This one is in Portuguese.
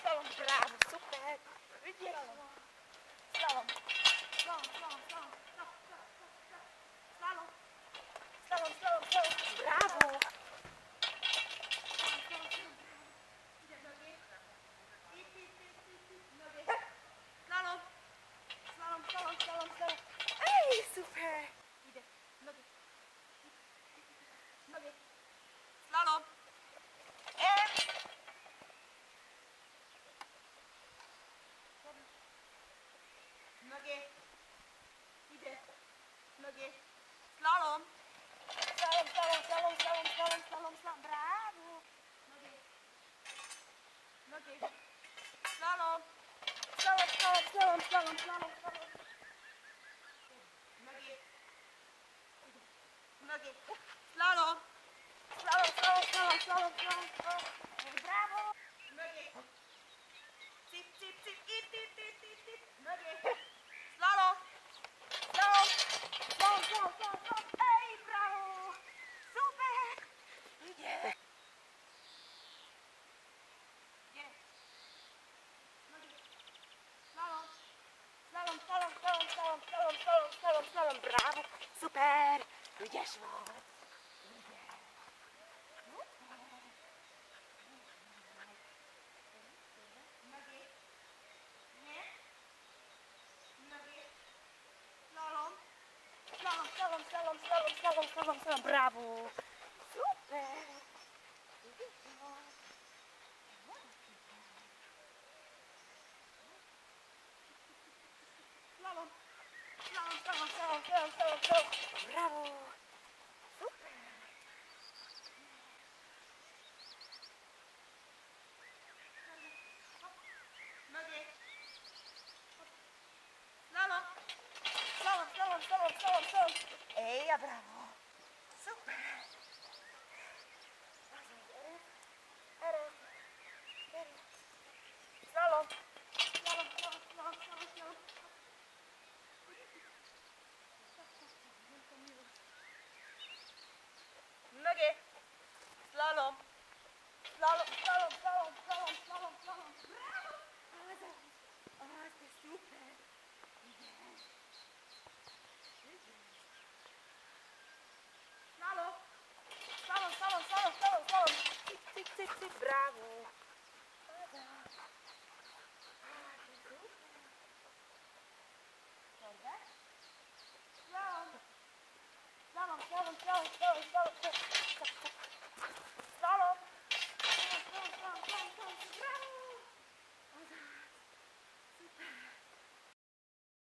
slalom, bravo, super. Slalom. Slalom, slalom, slalom, slalom, slalom. Slalom, slalom, slalom, slalom, slalom, slalom, slalom. Brawo. Nogi. Nogi. Slalom. Slalom, slalom, slalom, slalom, slalom, slalom. Nogi. Nogi. Slalom. Slalom, slalom, slalom, slalom, slalom, slalom. Brawo. Nogi. Cip, cip, cip, ip, ip, ip, ip, ip. Nogi. Slalom, slalom, slalom, slalom, slalom. Brawo. Super. Idziesz. Slalom, slalom, slalom, slalom, slalom, slalom, slalom. Brawo. Super. Slalom, slalom, slalom, slalom, slalom, slalom. Brawo. Super. Nogi. Slalom. Slalom, slalom, slalom, slalom, slalom. Ej, a brawo. Super. Slalom. Slalom, slalom, slalom, slalom, slalom. Nogi. Slalom. Slalom, slalom, slalom, slalom, slalom, slalom. To... O, to super. Slalom. Slalom, slalom, slalom, slalom, slalom. A, to super. Dobra. Slalom. Slalom, slalom, slalom, slalom, slalom, slalom.